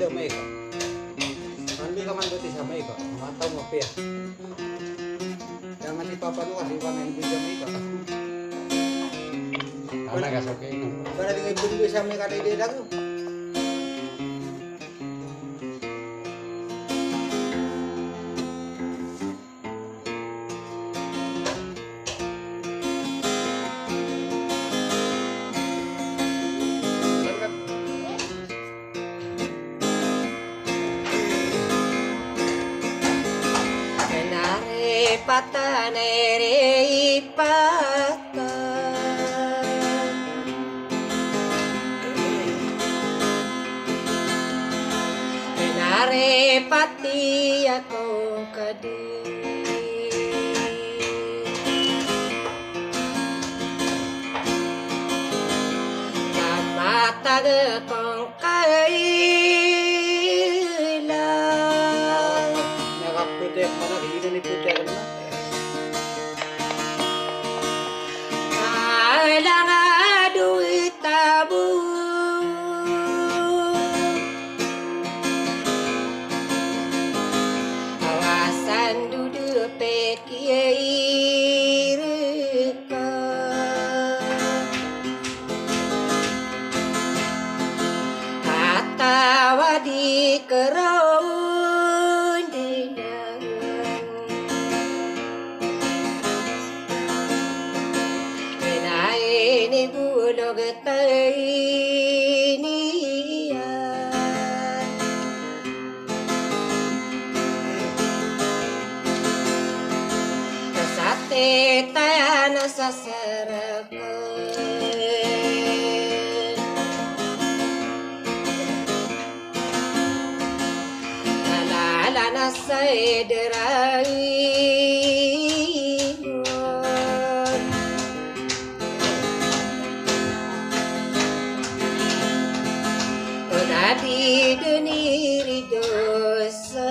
ida may ka. Hindi ka man dati sa may ka. Mataw mo piya. Jangan ipapalukas, ipanan yung Jamaica ka. Ano ka sa kayo? Para di kayo bumili sa may yun. Pata nere ipata Nare pati ako kadi Mata kong kailan Atawa di kerondingan Kenaini bulog tainian Sate tayan sa Nalala na sa iderayon Tadi deniri dosa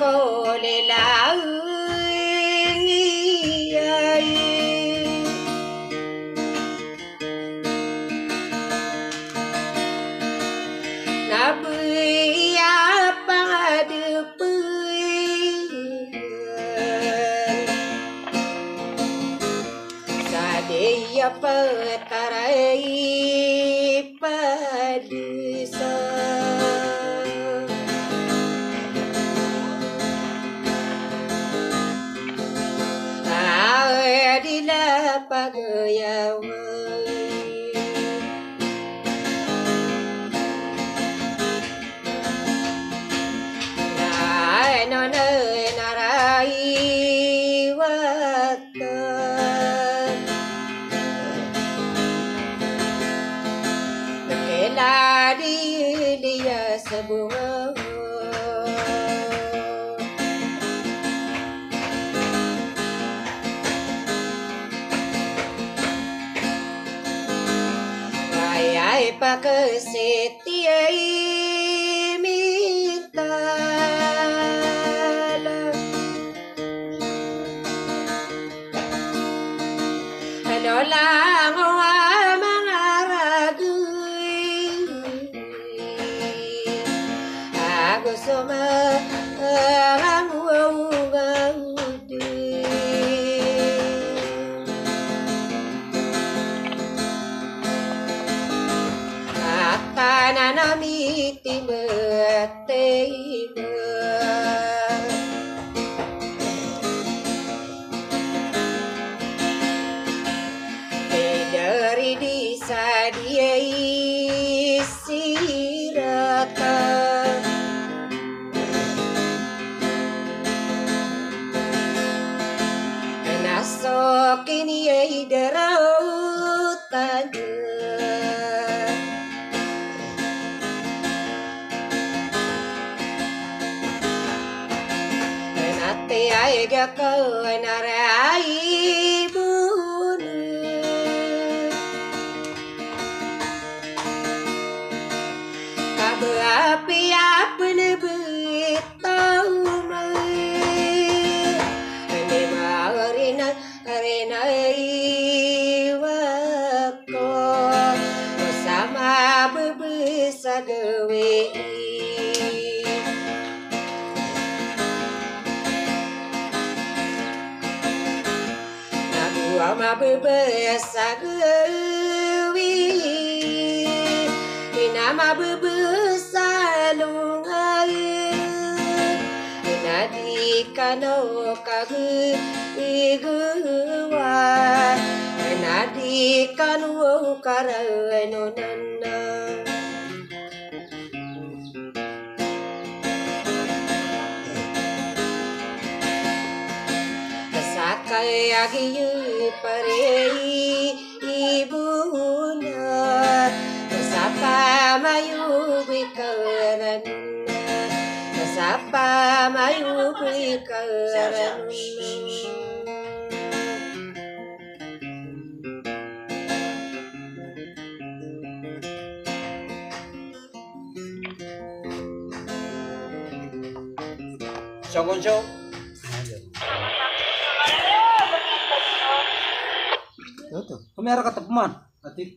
കോലിലാവൂ cười ờ, पक से तियै Nasok ini ay darautan Nate ay gakaw renaiwako Sama berbesar dewi Mama berbesar dewi Inama berbesar かのかぐいぐわなりかのからえのなん Sok. Ito. Kumera ka tapuman. Atik